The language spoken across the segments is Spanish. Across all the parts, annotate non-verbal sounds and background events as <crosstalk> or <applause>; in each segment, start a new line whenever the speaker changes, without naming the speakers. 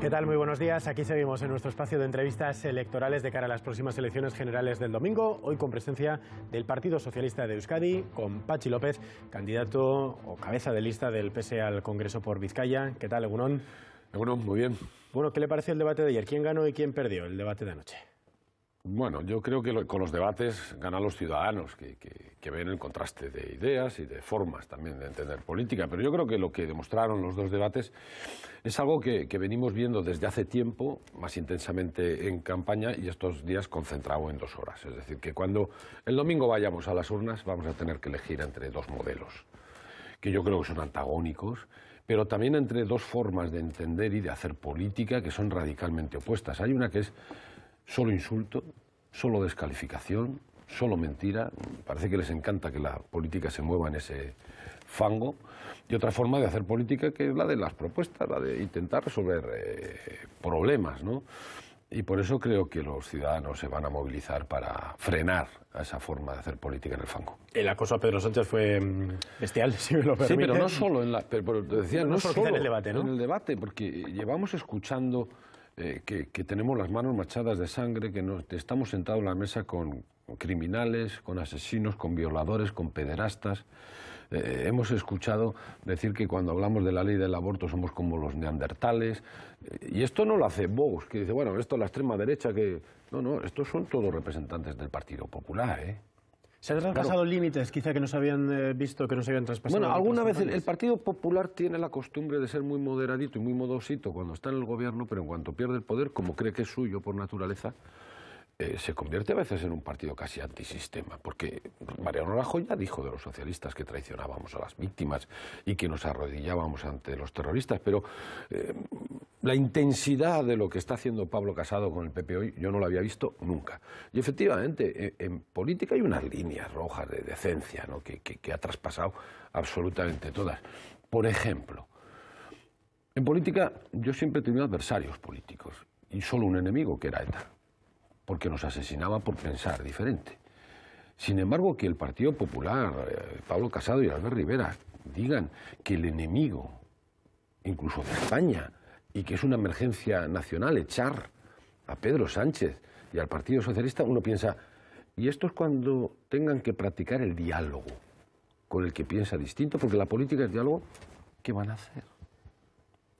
¿Qué tal? Muy buenos días. Aquí seguimos en nuestro espacio de entrevistas electorales de cara a las próximas elecciones generales del domingo. Hoy con presencia del Partido Socialista de Euskadi, con Pachi López, candidato o cabeza de lista del PSE al Congreso por Vizcaya. ¿Qué tal, Egunon?
Egunon, muy bien.
Bueno, ¿qué le pareció el debate de ayer? ¿Quién ganó y quién perdió el debate de anoche?
Bueno, yo creo que con los debates ganan los ciudadanos, que, ven el contraste de ideas y de formas también de entender política. Pero yo creo que lo que demostraron los dos debates es algo que, venimos viendo desde hace tiempo, más intensamente en campaña y estos días concentrado en dos horas. Es decir, que cuando el domingo vayamos a las urnas vamos a tener que elegir entre dos modelos, que yo creo que son antagónicos, pero también entre dos formas de entender y de hacer política que son radicalmente opuestas. Hay una que es solo insulto, solo descalificación, solo mentira. Parece que les encanta que la política se mueva en ese fango. Y otra forma de hacer política que es la de las propuestas, la de intentar resolver eh, problemas, ¿no? Y por eso creo que los ciudadanos se van a movilizar para frenar a esa forma de hacer política en el fango.
El acoso a Pedro Sánchez fue mm, bestial, <laughs> si me lo permite.
Sí, pero no solo en la, decía, no, solo
en el debate, ¿no?
En el debate, porque llevamos escuchando eh, que, tenemos las manos machadas de sangre, que estamos sentados en la mesa con criminales, con asesinos, con violadores, con pederastas. Eh, hemos escuchado decir que cuando hablamos de la ley del aborto somos como los neandertales. Eh, y esto no lo hace Vox, que dice, bueno, esto es la extrema derecha, que... No, no, estos son todos representantes del Partido Popular, ¿eh?
¿Se han traspasado límites, quizá que no se habían eh, visto, que no se habían traspasado?
Bueno, alguna vez el, Partido Popular tiene la costumbre de ser muy moderadito y muy modosito cuando está en el gobierno, pero en cuanto pierde el poder, como cree que es suyo por naturaleza, eh, se convierte a veces en un partido casi antisistema, porque Mariano Rajoy ya dijo de los socialistas que traicionábamos a las víctimas y que nos arrodillábamos ante los terroristas, pero eh, la intensidad de lo que está haciendo Pablo Casado con el PP hoy yo no lo había visto nunca. Y efectivamente, en, política hay unas líneas rojas de decencia ¿no? que, que ha traspasado absolutamente todas. Por ejemplo, en política yo siempre he tenido adversarios políticos y solo un enemigo que era ETA porque nos asesinaba por pensar diferente. Sin embargo, que el Partido Popular, eh, Pablo Casado y Albert Rivera digan que el enemigo, incluso de España, y que es una emergencia nacional echar a Pedro Sánchez y al Partido Socialista, uno piensa, ¿y esto es cuando tengan que practicar el diálogo con el que piensa distinto? Porque la política es diálogo, ¿qué van a hacer?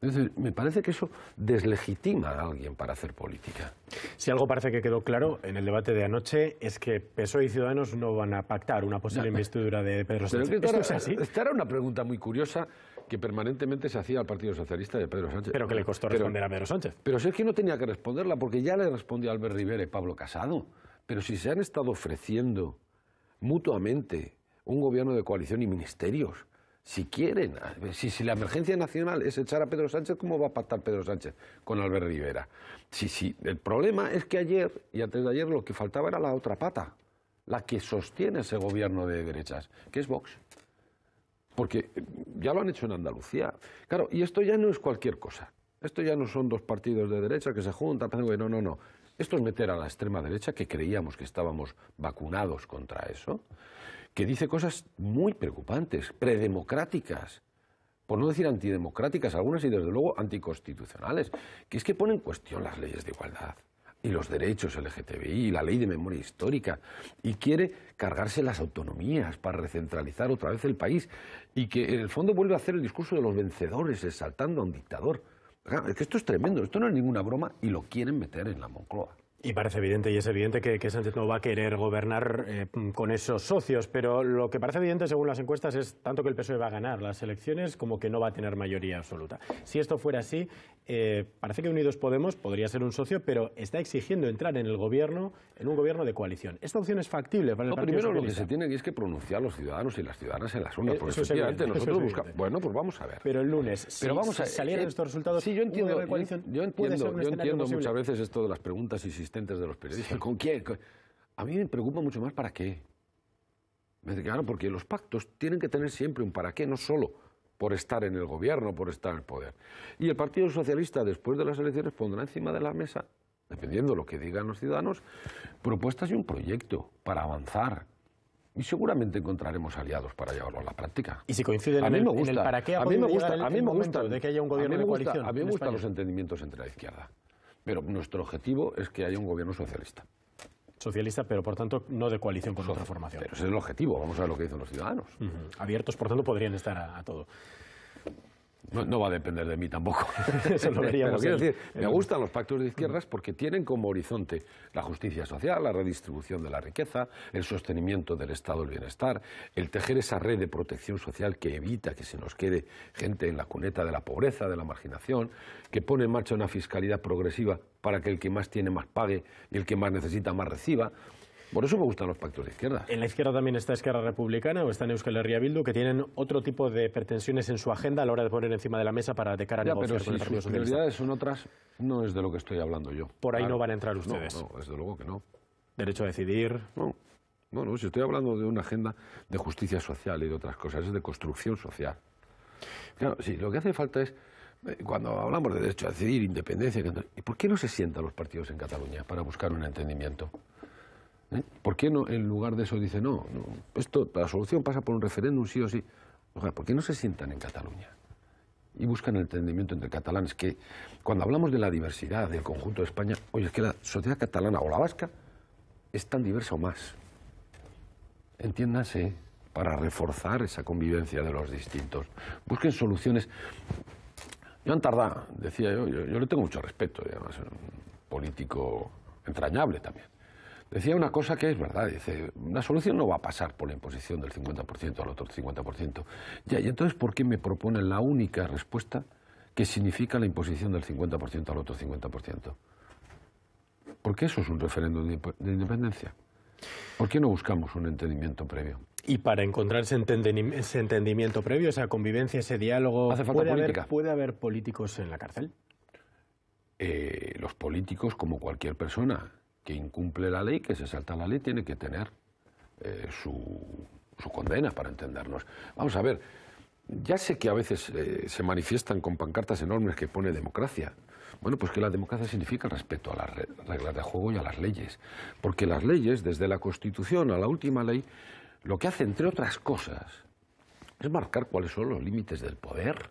Es decir, me parece que eso deslegitima a alguien para hacer política.
Si algo parece que quedó claro en el debate de anoche es que PSOE y Ciudadanos no van a pactar una posible investidura de Pedro Sánchez.
Pero es así? Esta era una pregunta muy curiosa que permanentemente se hacía al Partido Socialista de Pedro Sánchez.
Pero que le costó responder a Pedro Sánchez.
Pero si es que no tenía que responderla porque ya le respondió Albert Rivera y Pablo Casado. Pero si se han estado ofreciendo mutuamente un gobierno de coalición y ministerios si quieren, si, si, la emergencia nacional es echar a Pedro Sánchez, ¿cómo va a pactar Pedro Sánchez con Albert Rivera? Si, si, el problema es que ayer y antes de ayer lo que faltaba era la otra pata, la que sostiene ese gobierno de derechas, que es Vox. Porque ya lo han hecho en Andalucía. Claro, y esto ya no es cualquier cosa. Esto ya no son dos partidos de derecha que se juntan, no, no, no. Esto es meter a la extrema derecha, que creíamos que estábamos vacunados contra eso, que dice cosas muy preocupantes, predemocráticas, por no decir antidemocráticas algunas y desde luego anticonstitucionales, que es que ponen en cuestión las leyes de igualdad y los derechos LGTBI y la ley de memoria histórica y quiere cargarse las autonomías para recentralizar otra vez el país y que en el fondo vuelve a hacer el discurso de los vencedores exaltando a un dictador. Es que esto es tremendo, esto no es ninguna broma y lo quieren meter en la Moncloa.
Y parece evidente, y es evidente que, Sánchez no va a querer gobernar eh, con esos socios, pero lo que parece evidente según las encuestas es tanto que el PSOE va a ganar las elecciones como que no va a tener mayoría absoluta. Si esto fuera así, eh, parece que Unidos Podemos podría ser un socio, pero está exigiendo entrar en el gobierno, en un gobierno de coalición. ¿Esta opción es factible para el
no, Primero lo que se tiene que es que pronunciar los ciudadanos y las ciudadanas en las urnas, porque efectivamente nosotros buscamos... Bueno, pues vamos a ver.
Pero el lunes, pero vamos a, salieran estos resultados,
sí, yo entiendo, yo, entiendo, yo entiendo muchas veces esto de las preguntas y de los periodistas. ¿Con quién? A mí me preocupa mucho más para qué. Claro, porque los pactos tienen que tener siempre un para qué, no solo por estar en el gobierno, por estar en el poder. Y el Partido Socialista, después de las elecciones, pondrá encima de la mesa, dependiendo de lo que digan los ciudadanos, propuestas y un proyecto para avanzar. y seguramente encontraremos aliados para llevarlo a la práctica.
Y si coinciden en, el, en el para qué
a mí me gusta, a mí me
gusta de que haya un gobierno de coalición.
a mí me gustan los entendimientos entre la izquierda, pero nuestro objetivo es que haya un gobierno socialista.
Socialista, pero por tanto no de coalición con otra formación.
Pero ese es el objetivo, vamos a ver lo que dicen los ciudadanos.
Abiertos, por tanto, podrían estar a todo.
No, va a depender de mí tampoco. <laughs>
Eso lo veríamos.
quiero decir, me gustan los pactos de izquierdas porque tienen como horizonte la justicia social, la redistribución de la riqueza, el sostenimiento del estado del bienestar, el tejer esa red de protección social que evita que se nos quede gente en la cuneta de la pobreza, de la marginación, que pone en marcha una fiscalidad progresiva para que el que más tiene más pague y el que más necesita más reciba. Por eso me gustan los pactos de izquierda.
En la izquierda también está Esquerra Republicana o está en Euskal Herria Bildu, que tienen otro tipo de pretensiones en su agenda a la hora de poner encima de la mesa para de cara a
ya,
negociar
pero
con
si
el Partido
sus prioridades son otras, no es de lo que estoy hablando yo.
Por ahí no van a entrar ustedes.
No, no, desde luego que no.
Derecho a decidir.
No. No, no, si estoy hablando de una agenda de justicia social y de otras cosas, es de construcción social. Claro, sí, lo que hace falta es, eh, cuando hablamos de derecho a decidir, independencia, ¿y por qué no se sientan los partidos en Cataluña para buscar un entendimiento? ¿Eh? ¿Por qué no, en lugar de eso dice, no, esto, la solución pasa por un referéndum sí o sí? ¿Por qué no se sientan en Cataluña? Y buscan el entendimiento entre catalanes, que cuando hablamos de la diversidad del conjunto de España, oye, es que la sociedad catalana o la vasca es tan diversa o más. Entiéndase, para reforzar esa convivencia de los distintos. Busquen soluciones. Joan Tardá, decía yo, yo, yo le tengo mucho respeto, además un político entrañable también. Decía una cosa que es verdad, dice, la solución no va a pasar por la imposición del 50% al otro 50%. Ya, y entonces, ¿por qué me proponen la única respuesta que significa la imposición del 50% al otro 50%? Porque eso es un referéndum de independencia. ¿Por qué no buscamos un entendimiento previo?
Y para encontrar ese, entendimiento previo, esa convivencia, ese diálogo,
¿Hace falta
¿puede,
política?
Haber, ¿puede haber políticos en la cárcel?
Eh, los políticos, como cualquier persona, que incumple la ley, que se salta la ley, tiene que tener eh, su, su, condena, para entendernos. Vamos a ver, ya sé que a veces eh, se manifiestan con pancartas enormes que pone democracia. Bueno, pues que la democracia significa respeto a las reglas de juego y a las leyes. Porque las leyes, desde la Constitución a la última ley, lo que hace, entre otras cosas, es marcar cuáles son los límites del poder.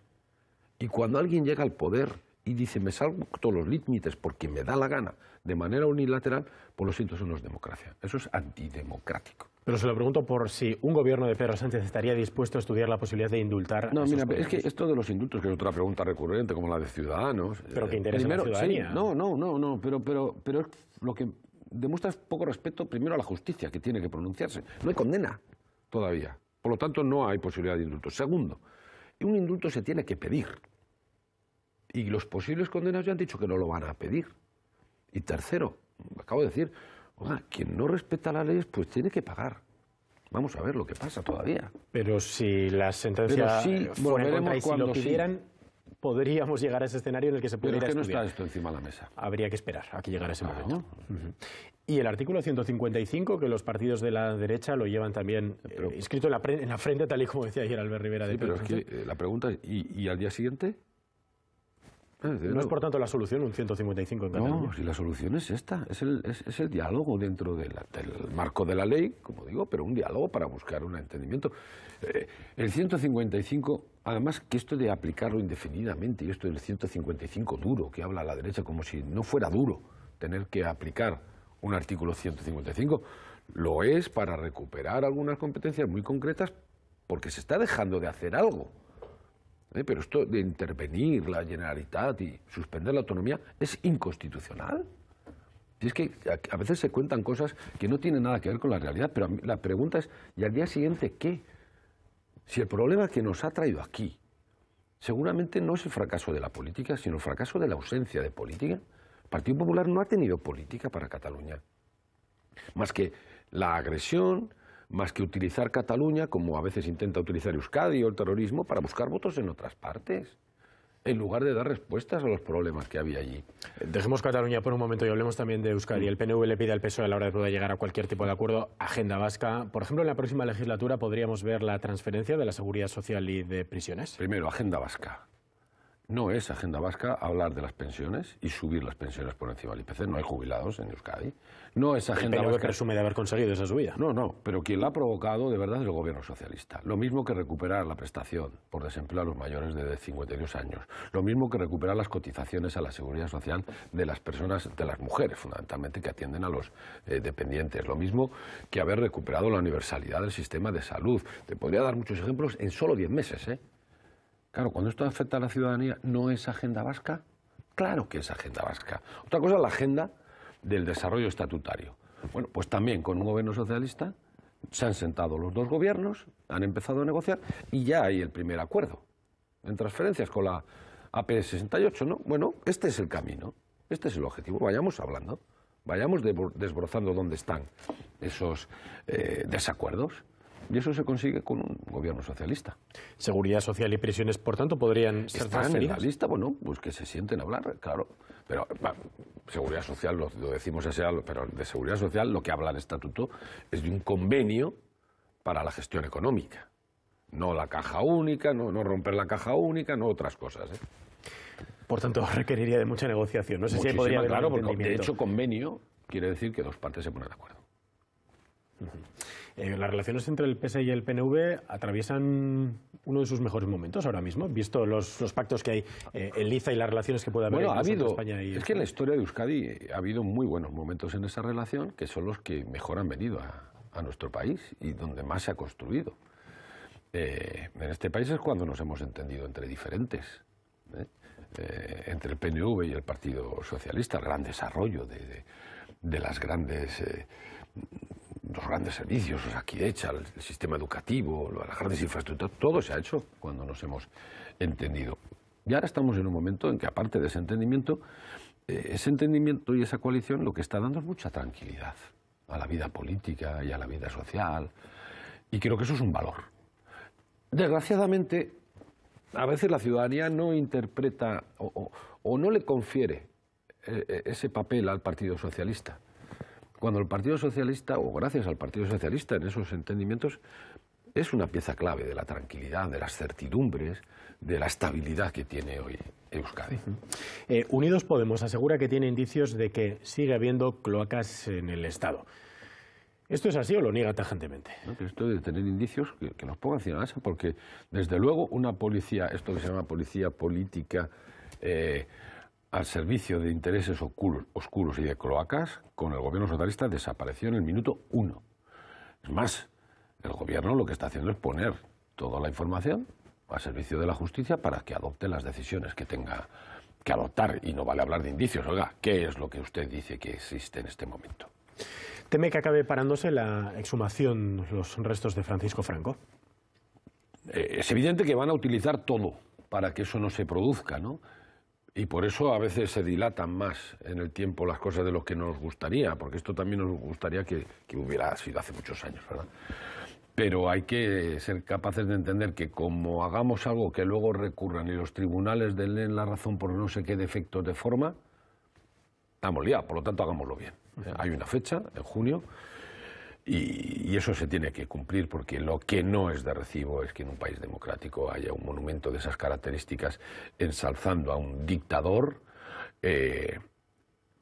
Y cuando alguien llega al poder y dice, me salgo todos los límites porque me da la gana, de manera unilateral, por lo siento, eso no es democracia. Eso es antidemocrático.
Pero se lo pregunto por si un gobierno de Pedro Sánchez estaría dispuesto a estudiar la posibilidad de indultar.
No, mira, es que esto de los indultos, que es otra pregunta recurrente, como la de Ciudadanos.
Pero que interesa a la ciudadanía.
Sí, no, no, no, no, pero, pero, pero es lo que demuestra poco respeto primero a la justicia, que tiene que pronunciarse. No hay condena todavía. Por lo tanto, no hay posibilidad de indulto. Segundo, un indulto se tiene que pedir. Y los posibles condenados ya han dicho que no lo van a pedir. Y tercero, acabo de decir, oiga, quien no respeta las leyes, pues tiene que pagar. Vamos a ver lo que pasa todavía.
Pero si las sentencias
sí,
y si lo pidieran, podríamos llegar a ese escenario en el que se pudiera
Pero
es
que no está esto encima de la mesa.
Habría que esperar a que llegara ese momento. Uh -huh. Y el artículo 155, que los partidos de la derecha lo llevan también pero, eh, inscrito en la, en la, frente, tal y como decía ayer Albert Rivera.
Sí,
de
pero es que eh, la pregunta es, ¿y, ¿y al día siguiente?
No es, por tanto, la solución un 155 en Cataluña.
No, si la solución es esta, es el, es, es el diálogo dentro de la, del marco de la ley, como digo, pero un diálogo para buscar un entendimiento. Eh, el 155, además que esto de aplicarlo indefinidamente, y esto del 155 duro, que habla la derecha como si no fuera duro tener que aplicar un artículo 155, lo es para recuperar algunas competencias muy concretas porque se está dejando de hacer algo. ¿Eh? Pero esto de intervenir la Generalitat y suspender la autonomía es inconstitucional. Y es que a, veces se cuentan cosas que no tienen nada que ver con la realidad, pero la pregunta es, ¿y al día siguiente qué? Si el problema que nos ha traído aquí seguramente no es el fracaso de la política, sino el fracaso de la ausencia de política. El Partido Popular no ha tenido política para Cataluña. Más que la agresión, más que utilizar Cataluña, como a veces intenta utilizar Euskadi o el terrorismo, para buscar votos en otras partes, en lugar de dar respuestas a los problemas que había allí.
Dejemos Cataluña por un momento y hablemos también de Euskadi. El PNV le pide al PSOE a la hora de poder llegar a cualquier tipo de acuerdo, agenda vasca. Por ejemplo, en la próxima legislatura podríamos ver la transferencia de la seguridad social y de prisiones.
Primero, agenda vasca. No es agenda vasca hablar de las pensiones y subir las pensiones por encima del IPC. No hay jubilados en Euskadi. No es agenda
el PNV
vasca.
presume de haber conseguido esa subida.
No, no, pero quien la ha provocado de verdad es el gobierno socialista. Lo mismo que recuperar la prestación por desempleo a los mayores de 52 años. Lo mismo que recuperar las cotizaciones a la seguridad social de las personas, de las mujeres, fundamentalmente, que atienden a los eh, dependientes. Lo mismo que haber recuperado la universalidad del sistema de salud. Te podría dar muchos ejemplos en solo 10 meses, ¿eh? Claro, cuando esto afecta a la ciudadanía, ¿no es agenda vasca? Claro que es agenda vasca. Otra cosa es la agenda del desarrollo estatutario. Bueno, pues también con un gobierno socialista se han sentado los dos gobiernos, han empezado a negociar y ya hay el primer acuerdo en transferencias con la AP 68, ¿no? Bueno, este es el camino, este es el objetivo. Vayamos hablando, vayamos desbrozando dónde están esos eh, desacuerdos. Y eso se consigue con un gobierno socialista.
Seguridad social y prisiones, por tanto, podrían ser
¿Están en la lista? Bueno, pues que se sienten a hablar, claro. Pero seguridad social, lo, decimos así, pero de seguridad social lo que habla el estatuto es de un convenio para la gestión económica. No la caja única, no, no romper la caja única, no otras cosas. ¿eh?
Por tanto, <laughs> requeriría de mucha negociación. No sé si podría haber
claro, porque de hecho convenio quiere decir que dos partes se ponen de acuerdo.
Eh, las relaciones entre el PS y el PNV atraviesan uno de sus mejores momentos ahora mismo, visto los, pactos que hay eh, en Liza y las relaciones que puede haber
bueno, ha habido,
entre España y...
Es que en la historia de Euskadi ha habido muy buenos momentos en esa relación que son los que mejor han venido a, nuestro país y donde más se ha construido. Eh, en este país es cuando nos hemos entendido entre diferentes. entre el PNV y el Partido Socialista, el gran desarrollo de, de las grandes los grandes servicios, aquí hecha, el, sistema educativo, las grandes infraestructuras, todo se ha hecho cuando nos hemos entendido. Y ahora estamos en un momento en que, aparte de ese entendimiento, eh, ese entendimiento y esa coalición lo que está dando es mucha tranquilidad a la vida política y a la vida social. Y creo que eso es un valor. Desgraciadamente, a veces la ciudadanía no interpreta o no le confiere eh, eh, ese papel al Partido Socialista cuando el Partido Socialista, o gracias al Partido Socialista en esos entendimientos, es una pieza clave de la tranquilidad, de las certidumbres, de la estabilidad que tiene hoy Euskadi.
Eh, Unidos Podemos asegura que tiene indicios de que sigue habiendo cloacas en el Estado. ¿Esto es así o lo niega tajantemente?
esto de tener indicios que, que nos pongan encima porque desde luego una policía, esto que se llama policía política, eh, al servicio de intereses oscuros, y de cloacas, con el gobierno socialista desapareció en el minuto uno. Es más, el gobierno lo que está haciendo es poner toda la información al servicio de la justicia para que adopte las decisiones que tenga que adoptar. Y no vale hablar de indicios. Oiga, ¿qué es lo que usted dice que existe en este momento?
¿Teme que acabe parándose la exhumación, los restos de Francisco Franco?
Eh, es evidente que van a utilizar todo para que eso no se produzca, ¿no? Y por eso a veces se dilatan más en el tiempo las cosas de lo que nos gustaría, porque esto también nos gustaría que, hubiera sido hace muchos años, ¿verdad? Pero hay que ser capaces de entender que como hagamos algo que luego recurran y los tribunales den la razón por no sé qué defectos de forma, estamos liados, por lo tanto hagámoslo bien. Hay una fecha, en junio, y, eso se tiene que cumplir porque lo que no es de recibo es que en un país democrático haya un monumento de esas características ensalzando a un dictador eh,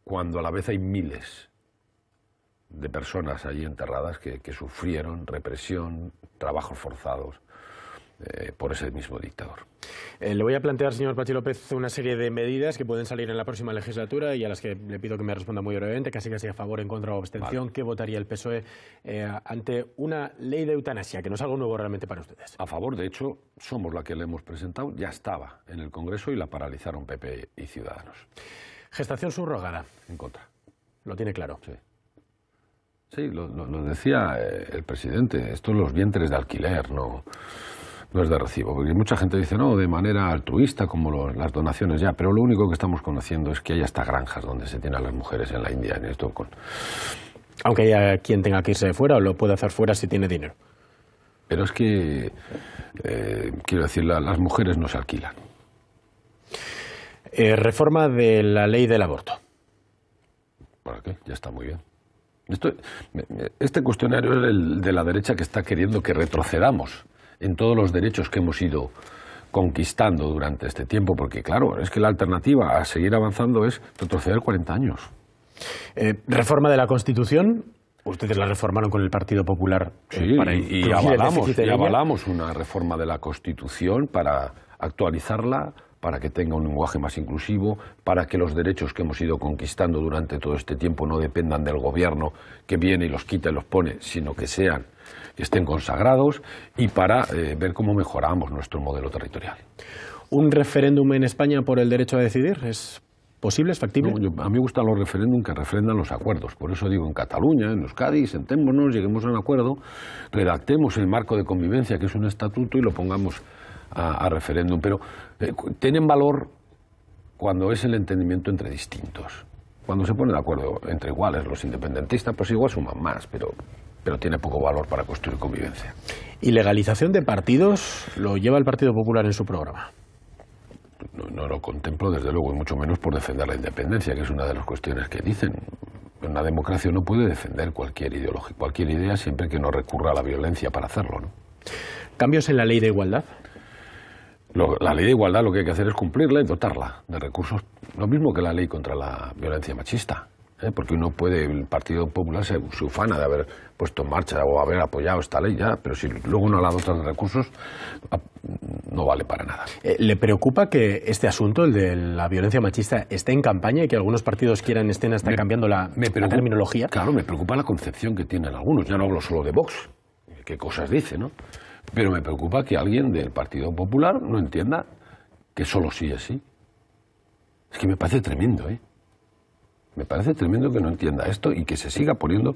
cuando a la vez hay miles de personas allí enterradas que sufrieron represión, trabajos forzados, eh, por ese mismo dictador.
Eh, le voy a plantear, señor Pachi López, una serie de medidas que pueden salir en la próxima legislatura y a las que le pido que me responda muy brevemente, casi casi a favor, en contra o abstención. ¿Qué votaría el PSOE eh, ante una ley de eutanasia, que no es algo nuevo realmente para ustedes?
A favor, de hecho, somos la que le hemos presentado, ya estaba en el Congreso y la paralizaron PP y Ciudadanos.
Gestación subrogada.
En contra.
Lo tiene claro.
Sí. Sí, lo, lo decía el presidente, estos los vientres de alquiler, no no es de recibo. Porque mucha gente dice, no, de manera altruista, como las donaciones ya, pero lo único que estamos conociendo es que hay hasta granjas donde se tienen a las mujeres en la India, en esto con...
Aunque haya quien tenga que irse de fuera o lo puede hacer fuera si tiene dinero.
Pero es que, eh, quiero decir, las mujeres no se alquilan.
Eh, reforma de la ley del aborto.
¿Para qué? Ya está muy bien. este cuestionario es el de la derecha que está queriendo que retrocedamos en todos los derechos que hemos ido conquistando durante este tiempo, porque claro, es que la alternativa a seguir avanzando es retroceder 40 años.
Eh, reforma de la Constitución. Ustedes la reformaron con el Partido Popular.
Eh, sí, y, avalamos, y avalamos una reforma de la Constitución para actualizarla, para que tenga un lenguaje más inclusivo, para que los derechos que hemos ido conquistando durante todo este tiempo no dependan del gobierno que viene y los quita y los pone, sino que sean estén consagrados y para eh, ver cómo mejoramos nuestro modelo territorial.
¿Un referéndum en España por el derecho a decidir es posible, es factible?
a mí me gustan los referéndums que refrendan los acuerdos. Por eso digo, en Cataluña, en Euskadi, sentémonos, lleguemos a un acuerdo, redactemos el marco de convivencia, que es un estatuto, y lo pongamos a, referéndum. Pero eh, tienen valor cuando es el entendimiento entre distintos. Cuando se pone de acuerdo entre iguales los independentistas, pues igual suman más, pero pero tiene poco valor para construir convivencia.
¿Y legalización de partidos lo lleva el Partido Popular en su programa?
No, lo contemplo, desde luego, y mucho menos por defender la independencia, que es una de las cuestiones que dicen. Una democracia no puede defender cualquier ideología, cualquier idea, siempre que no recurra a la violencia para hacerlo. ¿no?
¿Cambios en la ley de igualdad?
la ley de igualdad lo que hay que hacer es cumplirla y dotarla de recursos, lo mismo que la ley contra la violencia machista. ¿Eh? porque uno puede, el Partido Popular se, ufana de haber puesto en marcha o haber apoyado esta ley ya, pero si luego no la dota de recursos, ah, no vale para nada.
Eh, ¿Le preocupa que este asunto, el de la violencia machista, esté en campaña y que algunos partidos quieran estén hasta cambiando la, terminología?
Claro, me preocupa la concepción que tienen algunos. Ya no hablo solo de Vox, qué cosas dice, ¿no? Pero me preocupa que alguien del Partido Popular no entienda que solo sí es sí. Es que me parece tremendo, ¿eh? Me parece tremendo que no entienda esto y que se siga poniendo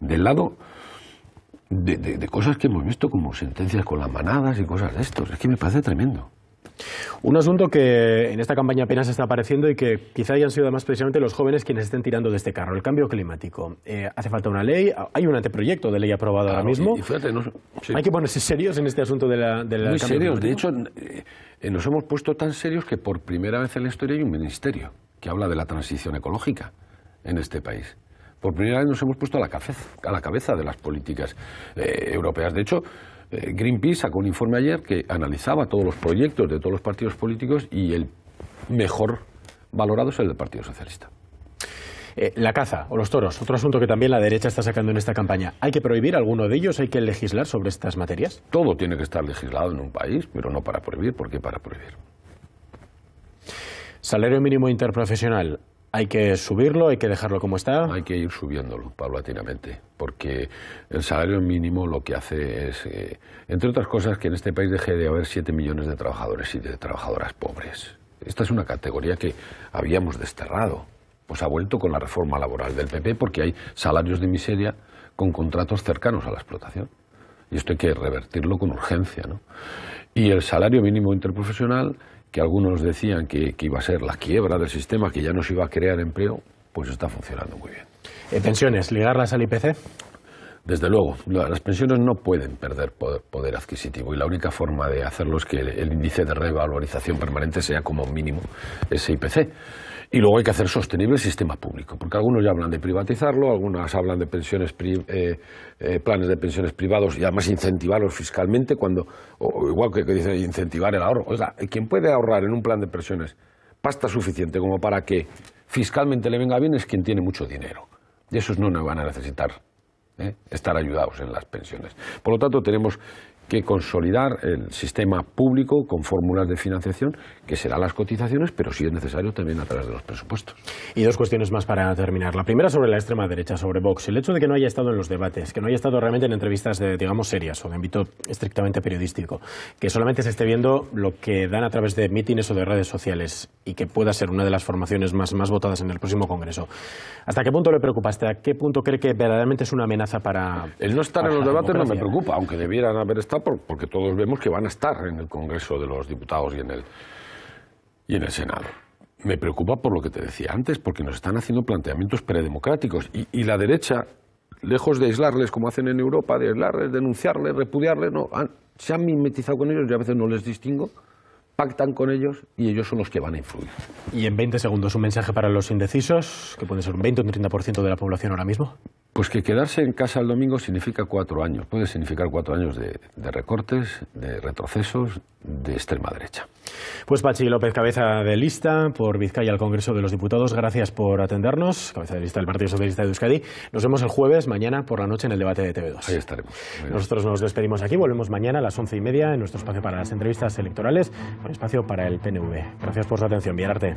del lado de, cosas que hemos visto como sentencias con las manadas y cosas de estos. Es que me parece tremendo.
Un asunto que en esta campaña apenas está apareciendo y que quizá hayan sido además precisamente los jóvenes quienes estén tirando de este carro, el cambio climático. Eh, hace falta una ley, hay un anteproyecto de ley aprobado ahora mismo. Hay que ponerse serios en este asunto de la, de
Muy serios, de hecho eh, nos hemos puesto tan serios que por primera vez en la historia hay un ministerio que habla de la transición ecológica en este país. Por primera vez nos hemos puesto a la cabeza, a la cabeza de las políticas eh, europeas. De hecho, eh, Greenpeace sacó un informe ayer que analizaba todos los proyectos de todos los partidos políticos y el mejor valorado es el del Partido Socialista.
Eh, la caza o los toros, otro asunto que también la derecha está sacando en esta campaña. ¿Hay que prohibir alguno de ellos? ¿Hay que legislar sobre estas materias?
Todo tiene que estar legislado en un país, pero no para prohibir. ¿Por qué para prohibir?
Salario mínimo interprofesional. ¿Hay que subirlo? ¿Hay que dejarlo como está?
Hay que ir subiéndolo paulatinamente, porque el salario mínimo lo que hace es, eh, entre otras cosas, que en este país deje de haber 7 millones de trabajadores y de trabajadoras pobres. Esta es una categoría que habíamos desterrado. Pues ha vuelto con la reforma laboral del PP porque hay salarios de miseria con contratos cercanos a la explotación. Y esto hay que revertirlo con urgencia. ¿no? Y el salario mínimo interprofesional que algunos decían que, iba a ser la quiebra del sistema, que ya no se iba a crear empleo, pues está funcionando muy bien.
¿Y ¿Pensiones, ligarlas al IPC?
Desde luego, las pensiones no pueden perder poder, adquisitivo y la única forma de hacerlo es que el índice de revalorización permanente sea como mínimo ese IPC. Y luego hay que hacer sostenible el sistema público, porque algunos ya hablan de privatizarlo, algunos hablan de pensiones eh, eh, planes de pensiones privados y además incentivarlos fiscalmente, cuando, o igual que, dicen incentivar el ahorro. Oiga, quien puede ahorrar en un plan de pensiones pasta suficiente como para que fiscalmente le venga bien es quien tiene mucho dinero. Y esos no van a necesitar ¿eh? estar ayudados en las pensiones. Por lo tanto, tenemos que consolidar el sistema público con fórmulas de financiación, que serán las cotizaciones, pero si es necesario también a través de los presupuestos.
Y dos cuestiones más para terminar. La primera sobre la extrema derecha, sobre Vox. El hecho de que no haya estado en los debates, que no haya estado realmente en entrevistas, de, digamos, serias o de ámbito estrictamente periodístico, que solamente se esté viendo lo que dan a través de mítines o de redes sociales y que pueda ser una de las formaciones más, más votadas en el próximo Congreso. ¿Hasta qué punto le preocupa? ¿Hasta qué punto cree que verdaderamente es una amenaza para...
El no estar en los debates no me preocupa, aunque debieran haber estado porque todos vemos que van a estar en el Congreso de los Diputados y en el, y en el Senado. Me preocupa por lo que te decía antes, porque nos están haciendo planteamientos predemocráticos y, la derecha, lejos de aislarles como hacen en Europa, de aislarles, denunciarles, repudiarles, no, se han mimetizado con ellos y a veces no les distingo, pactan con ellos y ellos son los que van a influir.
Y en 20 segundos, un mensaje para los indecisos, que puede ser un 20 o un 30% de la población ahora mismo.
Pues que quedarse en casa el domingo significa cuatro años. Puede significar cuatro años de, de recortes, de retrocesos, de extrema derecha.
Pues Pachi López, cabeza de lista por Vizcaya al Congreso de los Diputados, gracias por atendernos. Cabeza de lista del Partido Socialista de Euskadi. Nos vemos el jueves, mañana por la noche en el debate de TV2.
Ahí estaremos.
Nosotros nos despedimos aquí, volvemos mañana a las once y media en nuestro espacio para las entrevistas electorales, un espacio para el PNV. Gracias por su atención, Arte.